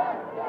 Yes,